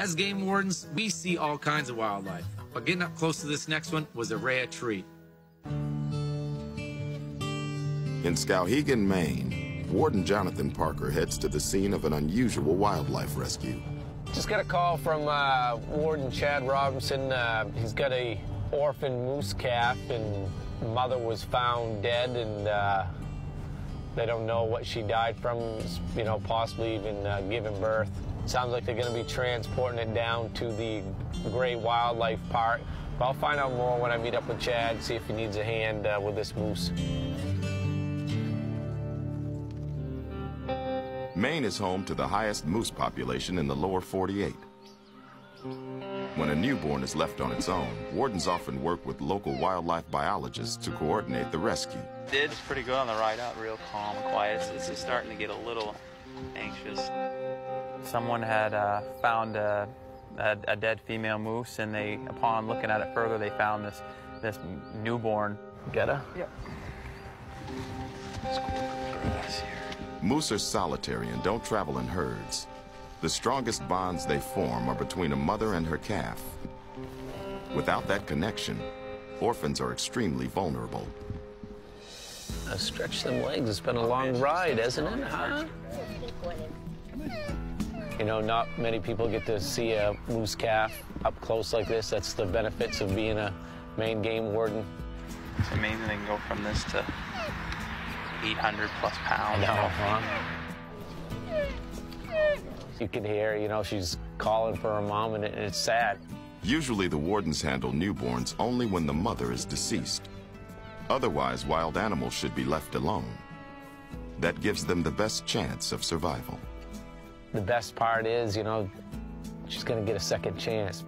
As game wardens, we see all kinds of wildlife, but getting up close to this next one was a rare treat. In Skowhegan, Maine, Warden Jonathan Parker heads to the scene of an unusual wildlife rescue. Just got a call from uh, Warden Chad Robinson. Uh, he's got a orphan moose calf, and mother was found dead, and uh, they don't know what she died from. You know, possibly even uh, giving birth. Sounds like they're going to be transporting it down to the Gray Wildlife Park. But I'll find out more when I meet up with Chad, see if he needs a hand uh, with this moose. Maine is home to the highest moose population in the lower 48. When a newborn is left on its own, wardens often work with local wildlife biologists to coordinate the rescue. Did pretty good on the ride out, real calm and quiet. It's, it's just starting to get a little anxious. Someone had uh, found a, a, a, dead female moose, and they, upon looking at it further, they found this this newborn. Get her? Yep. Moose are solitary and don't travel in herds. The strongest bonds they form are between a mother and her calf. Without that connection, orphans are extremely vulnerable. Uh, stretch them legs. It's been a long ride, hasn't it? Huh? You know, not many people get to see a moose calf up close like this. That's the benefits of being a Maine game warden. It's amazing they can go from this to 800 plus pounds. I know, huh? You can hear, you know, she's calling for her mom, and it's sad. Usually the wardens handle newborns only when the mother is deceased. Otherwise, wild animals should be left alone. That gives them the best chance of survival. The best part is, you know, she's going to get a second chance.